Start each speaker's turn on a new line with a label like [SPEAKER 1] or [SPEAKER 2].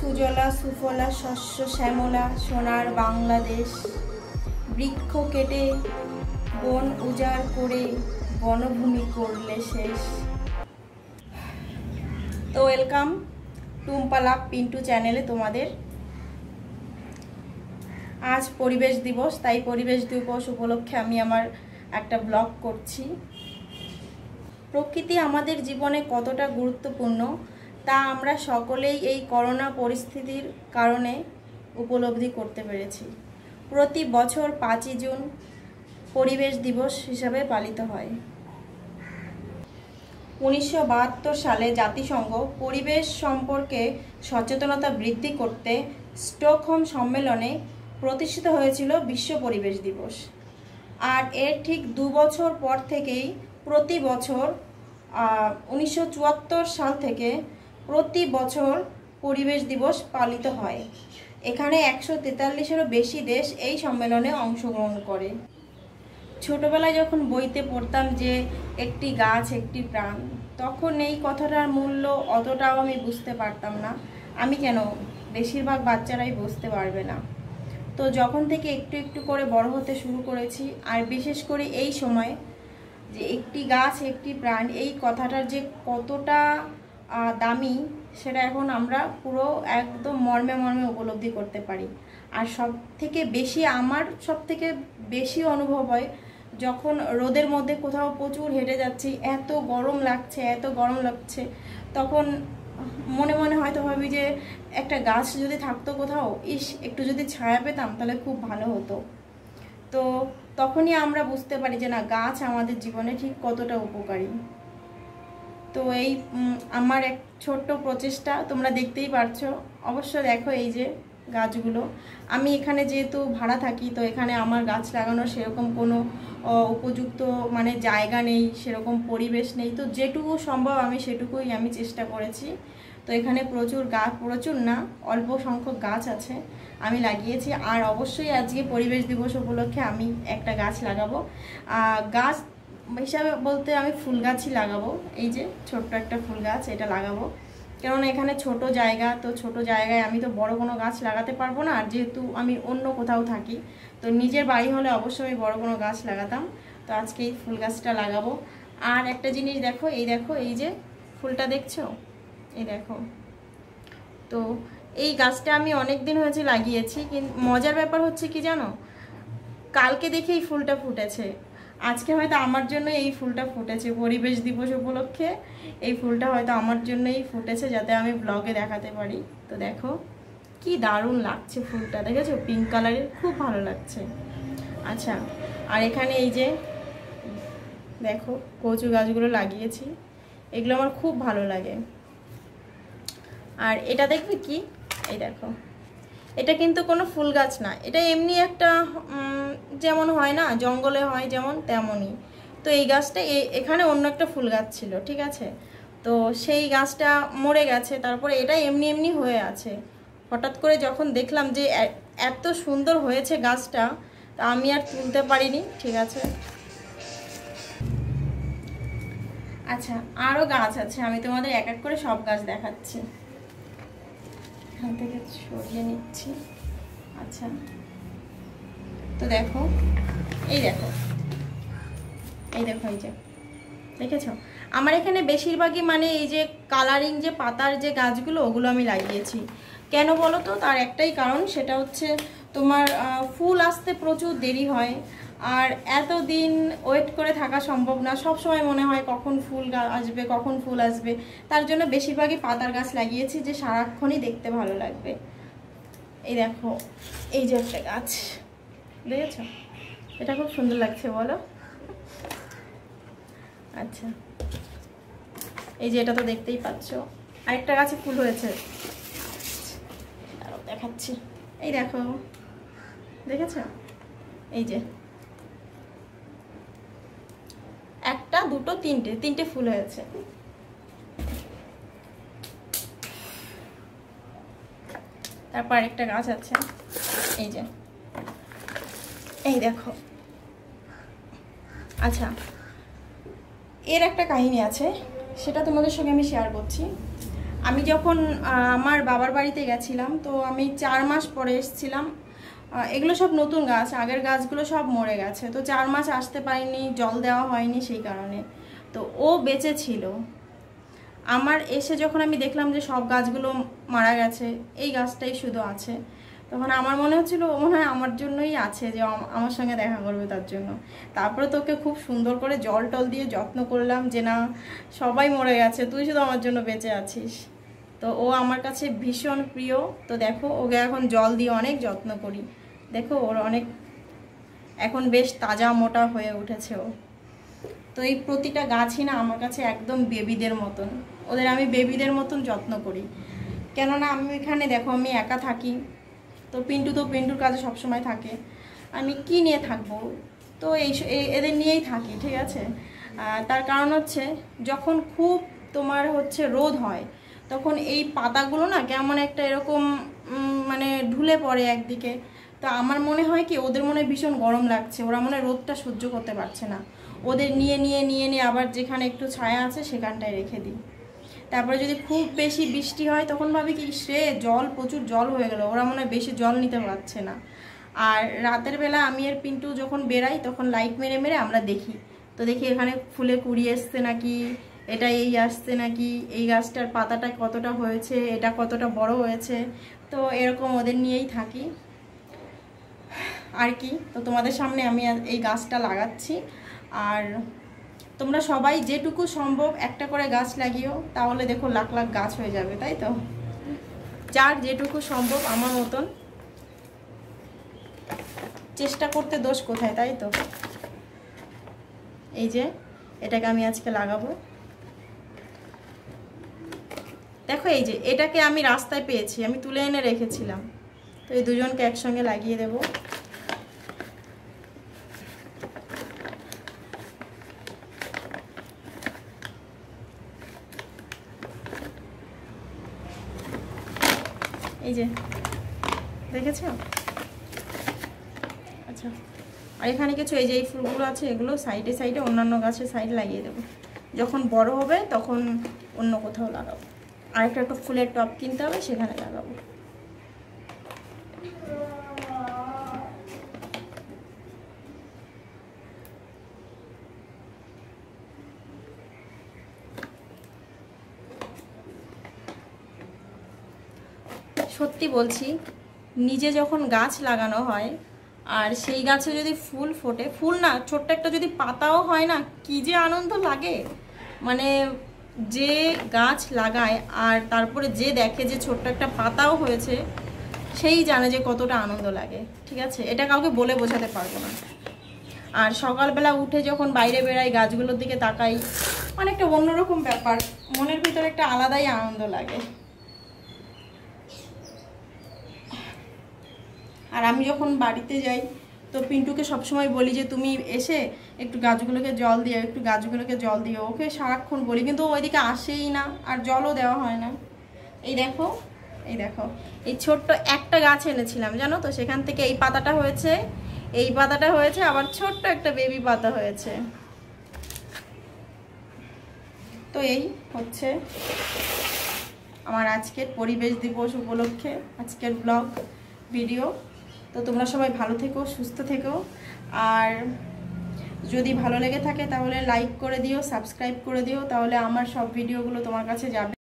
[SPEAKER 1] সুজলা, সুফলা, শস্য, শ্যামলা, সোনার বাংলাদেশ। বৃক্ষ কেটে, বন উজাড় করে, বনভূমি করলে শেষ। তো ওয়েলকাম টুম্পালা পিন্টু চ্যানেলে তোমাদের। আজ পরিবেশ দিবস, তাই পরিবেশ দিবস উপলক্ষে আমি আমার একটা ব্লগ করছি। প্রকৃতি আমাদের জীবনে কতটা গুরুত্বপূর্ণ তা আমরা সকলেই এই করোনা পরিস্থিতির কারণে উপলব্ধি করতে পেরেছি। প্রতি বছর পাঁচই জুন পরিবেশ দিবস হিসাবে পালিত হয়। উনিশশো বাহাত্তর সালে জাতিসংঘ পরিবেশ সম্পর্কে সচেতনতা বৃদ্ধি করতে স্টকহোম সম্মেলনে প্রতিষ্ঠিত হয়েছিল বিশ্ব পরিবেশ দিবস। আর এর ঠিক দু বছর পর থেকেই প্রতি বছর উনিশশো চুয়াত্তর সাল থেকে প্রতি বছর পরিবেশ দিবস পালিত হয়। এখানে একশো তেতাল্লিশেরও বেশি দেশ এই সম্মেলনে অংশগ্রহণ করে। ছোটবেলায় যখন বইতে পড়তাম যে, একটি গাছ, একটি প্রাণ, তখন এই কথাটার মূল্য অতটাও আমি বুঝতে পারতাম না। আমি কেন? বেশিরভাগ বাচ্চারাই বুঝতে পারবে না। তো যখন থেকে একটু একটু করে বড় হতে শুরু করেছি, আর বিশেষ করে এই সময় যে, একটি গাছ, একটি প্রাণ, এই কথাটার যে কতটা দামি, সেটা এখন আমরা পুরো একদম মর্মে মর্মে উপলব্ধি করতে পারি। আর সব থেকে বেশি আমার সব থেকে বেশি অনুভব হয় যখন রোদের মধ্যে কোথাও প্রচুর হেঁটে যাচ্ছি, এত গরম লাগছে, এত গরম লাগছে, তখন মনে মনে হয়তো ভাবি যে একটা গাছ যদি থাকতো কোথাও, ইস, একটু যদি ছায়া পেতাম তাহলে খুব ভালো হতো। তো তখনই আমরা বুঝতে পারি যে না, গাছ আমাদের জীবনে ঠিক কতটা উপকারী। তো এই আমার এক ছোট্ট প্রচেষ্টা, তোমরা দেখতেই পারছ। অবশ্য দেখো এই যে গাছগুলো। আমি এখানে যেহেতু ভাড়া থাকি, তো এখানে আমার গাছ লাগানোর সেরকম কোনো উপযুক্ত মানে জায়গা নেই, সেরকম পরিবেশ নেই। তো যেটুকু সম্ভব আমি সেটুকুই আমি চেষ্টা করেছি। তো এখানে প্রচুর গাছ প্রচুর না, অল্প সংখ্যক গাছ আছে আমি লাগিয়েছি। আর অবশ্যই আজকে পরিবেশ দিবস উপলক্ষে আমি একটা গাছ লাগাবো। গাছ হিসাবে বলতে আমি ফুল গাছই লাগাবো। এই যে ছোট্ট একটা ফুল গাছ, এটা লাগাবো। কেননা এখানে ছোট জায়গা, তো ছোট জায়গায় আমি তো বড় কোনো গাছ লাগাতে পারব না। আর যেহেতু আমি অন্য কোথাও থাকি, তো নিজের বাড়ি হলে অবশ্যই আমি বড় কোনো গাছ লাগাতাম। তো আজকে এই ফুল গাছটা লাগাবো। আর একটা জিনিস দেখো, এই দেখো, এই যে ফুলটা দেখছ? এই দেখো। তো এই গাছটা আমি অনেক দিন হয়েছে লাগিয়েছি কিন্তু মজার ব্যাপার হচ্ছে কি জানো? কালকে দেখে এই ফুলটা ফুটেছে। আজকে হয়তো আমার জন্য এই ফুলটা ফুটেছে। পরিবেশ দিবস উপলক্ষে এই ফুলটা হয়তো আমার জন্যই ফুটেছে যাতে আমি ব্লগে দেখাতে পারি। তো দেখো, কি দারুণ লাগছে ফুলটা, দেখেছ? পিঙ্ক কালারের খুব ভালো লাগছে। আচ্ছা আর এখানে এই যে, দেখো, কচু গাছগুলো লাগিয়েছি। এগুলো আমার খুব ভালো লাগে। আর এটা দেখবে কি? এই দেখো। এটা কিন্তু কোনো ফুল গাছ না। এটা এমনি একটা যেমন হয় না, জঙ্গলে হয় যেমন তেমনই। তো এই গাছটা এখানে অন্য একটা ফুল গাছ ছিল, ঠিক আছে? তো সেই গাছটা মরে গেছে, তারপরে এটা এমনি এমনি হয়ে আছে। হঠাৎ করে যখন দেখলাম যে এত সুন্দর হয়েছে গাছটা, তা আমি আর তুলতে পারিনি, ঠিক আছে? আচ্ছা আরও গাছ আছে, আমি তোমাদের এক এক করে সব গাছ দেখাচ্ছি। এখান থেকে সরিয়ে নিচ্ছি। আচ্ছা। তো দেখো, এই দেখো। এই দেখো, এই যে। দেখেছ? আমার এখানে বেশিরভাগই মানে এই যে কালারিং যে পাতার যে গাছগুলো, ওগুলো আমি লাগিয়েছি। কেন বলো তো? তার একটাই কারণ, সেটা হচ্ছে তোমার ফুল আসতে প্রচুর দেরি হয়। আর এত দিন ওয়েট করে থাকা সম্ভব না। সব সময় মনে হয় কখন ফুল আসবে, কখন ফুল আসবে। তার জন্য বেশিরভাগই পাতার গাছ লাগিয়েছি যে সারাক্ষণই দেখতে ভালো লাগবে। এই দেখো, এই যে একটা গাছ। দেখেছ? এটা খুব সুন্দর লাগছে, বলো। আচ্ছা। এই যে এটা তো দেখতেই পাচ্ছ। আরেকটা গাছে ফুল হয়েছে। দেখাচ্ছি। এই দেখো। দেখেছ? এই যে একটা দুটো, তিনটে তিনটে ফুল হয়েছে। তারপর একটা গাছ আছে। এই যে। এই দেখো। আচ্ছা এর একটা কাহিনী আছে, সেটা তোমাদের সঙ্গে আমি শেয়ার করছি। আমি যখন আমার বাবার বাড়িতে গেছিলাম, তো আমি চার মাস পরে এসেছিলাম এগুলো সব নতুন গাছ, আগের গাছগুলো সব মরে গেছে। তো চার মাস আসতে পারিনি, জল দেওয়া হয়নি সেই কারণে। তো ও বেঁচে ছিল। আমার এসে যখন আমি দেখলাম যে সব গাছগুলো মারা গেছে, এই গাছটাই শুধু আছে, তখন আমার মনে হচ্ছিল, ও মনে হয় আমার জন্যই আছে যে আমার সঙ্গে দেখা করবে তার জন্য। তারপরে তোকে খুব সুন্দর করে জল টল দিয়ে যত্ন করলাম যে না, সবাই মরে গেছে, তুই শুধু আমার জন্য বেঁচে আছিস। তো ও আমার কাছে ভীষণ প্রিয়। তো দেখো, ওকে এখন জল দিয়ে অনেক যত্ন করি। দেখো, ওর অনেক এখন বেশ তাজা মোটা হয়ে উঠেছে ও। তো এই প্রতিটা গাছই না আমার কাছে একদম বেবিদের মতন। ওদের আমি বেবিদের মতন যত্ন করি। কেননা আমি এখানে দেখো, আমি একা থাকি। তো পিন্টু তো পিন্টুর কাছে সবসময় থাকে। আমি কি নিয়ে থাকব? তো এই এদের নিয়েই থাকি, ঠিক আছে? তার কারণ হচ্ছে, যখন খুব তোমার হচ্ছে রোদ হয়, তখন এই পাতাগুলো না কেমন একটা এরকম মানে ঢুলে পড়ে একদিকে। তো আমার মনে হয় কি, ওদের মনে ভীষণ গরম লাগছে। ওরা মনে রোদটা সহ্য করতে পারছে না। ওদের নিয়ে নিয়ে নিয়ে নিয়ে আবার যেখানে একটু ছায়া আছে সেখানটায় রেখে দিই। তারপরে যদি খুব বেশি বৃষ্টি হয়, তখন ভাবি কি সে জল, প্রচুর জল হয়ে গেল। ওরা মনে হয় বেশি জল নিতে পারছে না। আর রাতের বেলা আমি আর পিন্টু যখন বেরাই, তখন লাইট মেরে মেরে আমরা দেখি। তো দেখি এখানে ফুলে কুড়ি এসছে নাকি, এটা এই আসছে নাকি, এই গাছটার পাতাটা কতটা হয়েছে, এটা কতটা বড় হয়েছে। তো এরকম ওদের নিয়েই থাকি। আর কি? তো তোমাদের সামনে আমি এই গাছটা লাগাচ্ছি। আর তোমরা সবাই যেটুকু সম্ভব একটা করে গাছ লাগিও তাহলে দেখো লাখ লাখ গাছ হয়ে যাবে, তাই তো? যার যেটুকু সম্ভব আমার মতন চেষ্টা করতে দোষ কোথায়, তাই তো? এই যে, এটাকে আমি আজকে লাগাবো। দেখো এই যে, এটাকে আমি রাস্তায় পেয়েছি, আমি তুলে এনে রেখেছিলাম। তো এই দুজনকে একসঙ্গে লাগিয়ে দেবো। এই যে, দেখেছ? আচ্ছা আর এখানে কিছু এই যে এই ফুলগুলো আছে, এগুলো সাইডে সাইডে অন্যান্য গাছের সাইড লাগিয়ে দেবো। যখন বড় হবে তখন অন্য কোথাও লাগাবো। আরেকটা একটা ফুলের টপ কিনতে হবে, সেখানে লাগাবো। সত্যি বলছি, নিজে যখন গাছ লাগানো হয়, আর সেই গাছে যদি ফুল ফোটে, ফুল না, ছোট্ট একটা যদি পাতাও হয় না, কি যে আনন্দ লাগে। মানে যে গাছ লাগায়, আর তারপরে যে দেখে যে ছোট্ট একটা পাতাও হয়েছে, সেই জানে যে কতটা আনন্দ লাগে, ঠিক আছে? এটা কাউকে বলে বোঝাতে পারব না। আর সকালবেলা উঠে যখন বাইরে বেড়াই, গাছগুলোর দিকে তাকাই, অনেকটা অন্যরকম ব্যাপার, মনের ভিতরে একটা আলাদাই আনন্দ লাগে। আর আমি যখন বাড়িতে যাই, তো পিন্টুকে সবসময় বলি যে, তুমি এসে একটু গাছগুলোকে জল দিও, একটু গাছগুলোকে জল দিও। ওকে সারাক্ষণ বলি, কিন্তু ওইদিকে আসেই না আর জলও দেওয়া হয় না। এই দেখো এই দেখো, এই ছোট্ট একটা গাছ এনেছিলাম, জানো তো? সেখান থেকে এই পাতাটা হয়েছে, এই পাতাটা হয়েছে, আবার ছোট্ট একটা বেবি পাতা হয়েছে। তো এই হচ্ছে আমার আজকের পরিবেশ দিবস উপলক্ষে আজকের ব্লগ, ভিডিও। তো তোমরা সবাই ভালো থেকো, সুস্থ থেকো। আর যদি ভালো লেগে থাকে তাহলে লাইক করে দিও সাবস্ক্রাইব করে দিও, তাহলে আমার সব ভিডিওগুলো তোমার কাছে যাবে।